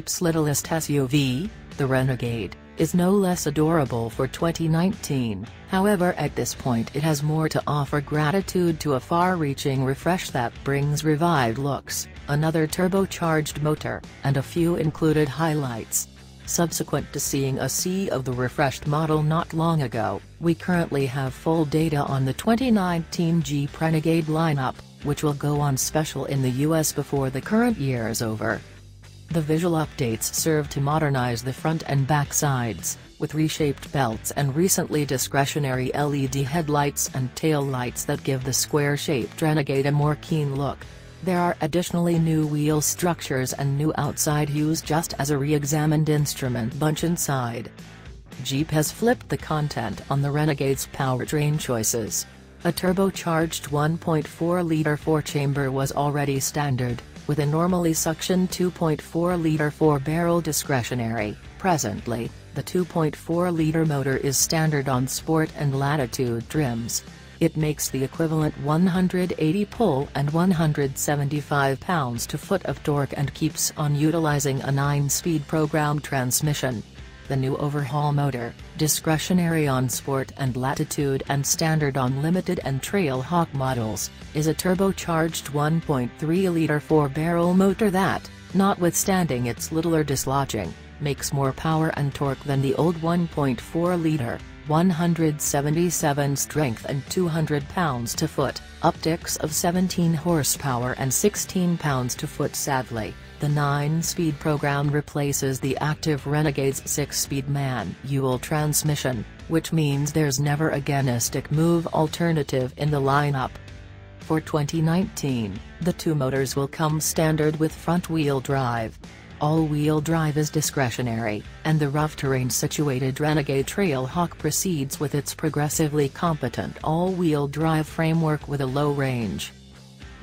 Jeep's littlest SUV, the Renegade, is no less adorable for 2019, however at this point it has more to offer gratitude to a far-reaching refresh that brings revived looks, another turbocharged motor, and a few included highlights. Subsequent to seeing a sea of the refreshed model not long ago, we currently have full data on the 2019 Jeep Renegade lineup, which will go on special in the US before the current year is over. The visual updates serve to modernize the front and back sides, with reshaped belts and recently discretionary LED headlights and tail lights that give the square-shaped Renegade a more keen look. There are additionally new wheel structures and new outside hues just as a re-examined instrument bunch inside. Jeep has flipped the content on the Renegade's powertrain choices. A turbocharged 1.4-liter four-chamber was already standard, with a normally suctioned 2.4-liter four-barrel discretionary. Presently, the 2.4-liter motor is standard on Sport and Latitude trims. It makes the equivalent 180 pull and 175 pounds-to-foot of torque and keeps on utilizing a 9-speed programmed transmission. The new overhaul motor, discretionary on Sport and Latitude and standard on Limited and Trailhawk models, is a turbocharged 1.3-liter four-barrel motor that, notwithstanding its littler dislodging, makes more power and torque than the old 1.4-liter. 177 strength and 200 pounds-to-foot, optics of 17 horsepower and 16 pounds-to-foot sadly. The 9-speed program replaces the active Renegade's 6-speed manual transmission, which means there's never again a stick-move alternative in the lineup. For 2019, the two motors will come standard with front-wheel drive, all-wheel drive is discretionary, and the rough terrain situated Renegade Trailhawk proceeds with its progressively competent all-wheel drive framework with a low range.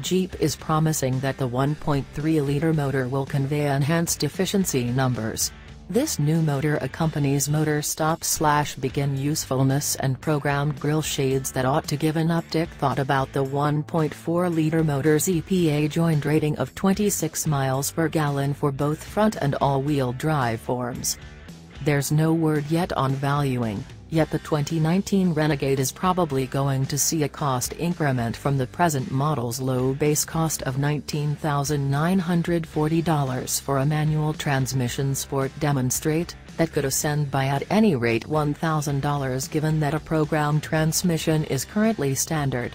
Jeep is promising that the 1.3-liter motor will convey enhanced efficiency numbers, this new motor accompanies motor stop-slash-begin usefulness and programmed grille shades that ought to give an uptick thought about the 1.4-liter motor's EPA joint rating of 26 miles per gallon for both front and all-wheel drive forms. There's no word yet on valuing, Yet the 2019 Renegade is probably going to see a cost increment from the present model's low base cost of $19,940 for a manual transmission sport demonstrate, that could ascend by at any rate $1,000 given that a program transmission is currently standard.